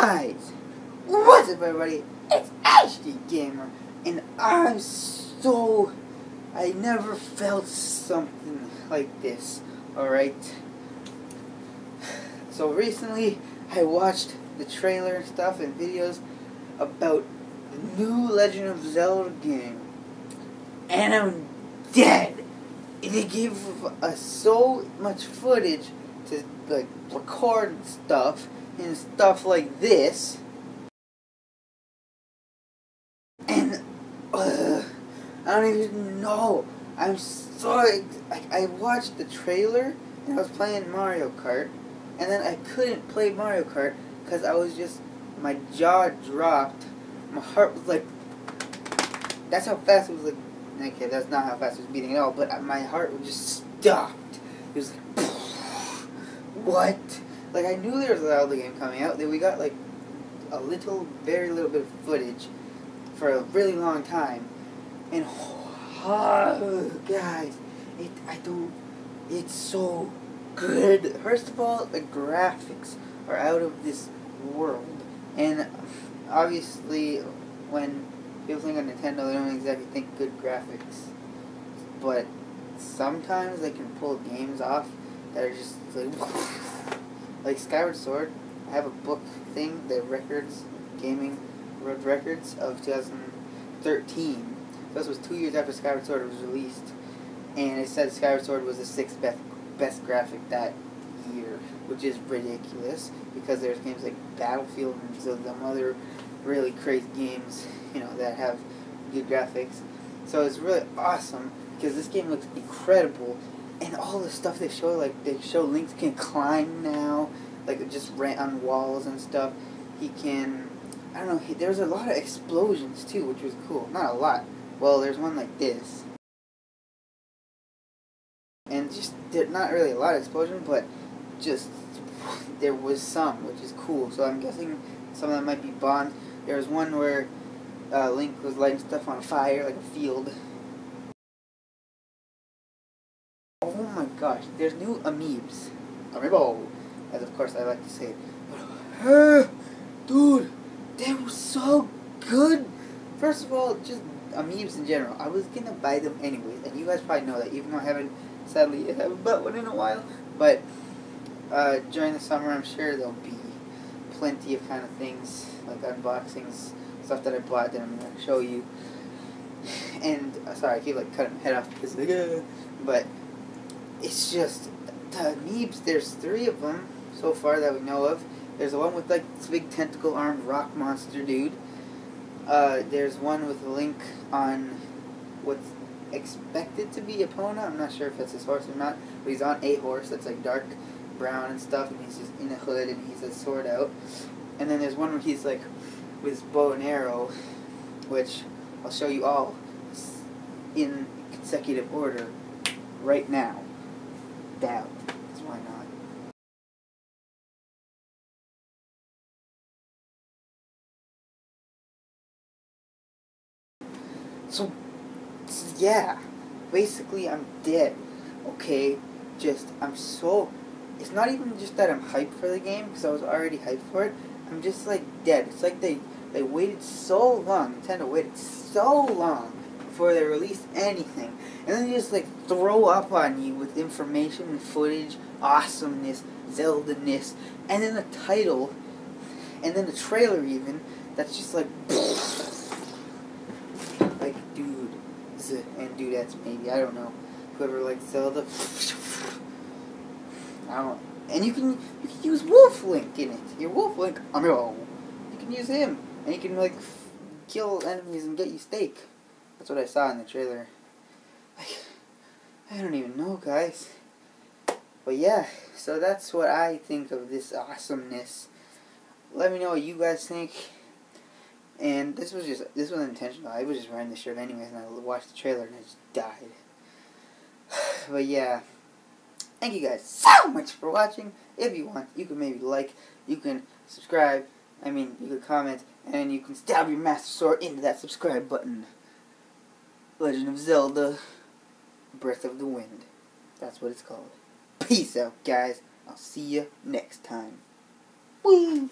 Guys, what's up everybody? It's HD Gamer, and I'm so... I never felt something like this, alright? So recently, I watched the trailer and stuff and videos about the new Legend of Zelda game, and I'm dead! They gave us so much footage to like record stuff and stuff like this. And uh, I don't even know. I'm so I, I watched the trailer and I was playing Mario Kart, and then I couldn't play Mario Kart because I was just my jaw dropped. My heart was like that's how fast it was like. Okay, that's not how fast it was beating at all. But my heart was just stopped. It was like what? Like I knew there was a Zelda game coming out. That we got like a little, very little bit of footage for a really long time, and oh, guys, it I don't. It's so good. First of all, the graphics are out of this world, and obviously, when people think of Nintendo, they don't exactly think good graphics, but sometimes they can pull games off that are just like like Skyward Sword. I have a book thing, the records, gaming world records of 2013. This was two years after Skyward Sword was released, and it said Skyward Sword was the sixth best best graphic that year, which is ridiculous because there's games like Battlefield and so some other really crazy games, you know, that have good graphics. So it's really awesome because this game looks incredible and all the stuff they show, like they show Link can climb now, like just ran on walls and stuff. He can, I don't know. He, there's a lot of explosions too, which was cool. Not a lot. Well, there's one like this, and just not really a lot of explosion, but just there was some, which is cool. So I'm guessing some of them might be bombs. There was one where uh, Link was lighting stuff on fire, like a field. Gosh, there's new amiibs. Amiibo, as of course I like to say. But, dude, they were so good. First of all, just amiibs in general. I was gonna buy them anyways, and you guys probably know that, even though I haven't, sadly, haven't bought one in a while. But uh, during the summer, I'm sure there'll be plenty of kind of things like unboxings, stuff that I bought that I'm gonna show you. And uh, sorry, I keep like cutting my head off because like, but it's just the Amiibs. There's three of them so far that we know of. There's the one with like this big tentacle armed rock monster dude. Uh, there's one with a Link on what's expected to be a Epona. I'm not sure if that's his horse or not, but he's on a horse that's like dark brown and stuff, and he's just in a hood and he's a sword out. And then there's one where he's like with his bow and arrow, which I'll show you all in consecutive order right now doubt. Because why not? So, yeah. Basically, I'm dead. Okay? Just, I'm so... It's not even just that I'm hyped for the game, because I was already hyped for it. I'm just, like, dead. It's like they, they waited so long. Nintendo waited so long before they release anything. And then they just like throw up on you with information and footage, awesomeness, Zelda-ness, and then the title, and then the trailer even, that's just like, like, dude, and dudettes maybe, I don't know. Whoever likes Zelda, I don't and you can you can use Wolf Link in it. Your Wolf Link, amiibo. You can use him, and you can like kill enemies and get you steak. That's what I saw in the trailer. Like, I don't even know, guys. But yeah, so that's what I think of this awesomeness. Let me know what you guys think. And this was just, this was intentional. I was just wearing the shirt anyways, and I watched the trailer and I just died. but yeah, thank you guys so much for watching. If you want, you can maybe like, you can subscribe, I mean, you can comment, and you can stab your Master Sword into that subscribe button. Legend of Zelda Breath of the Wild. That's what it's called. Peace out, guys. I'll see you next time. Woo!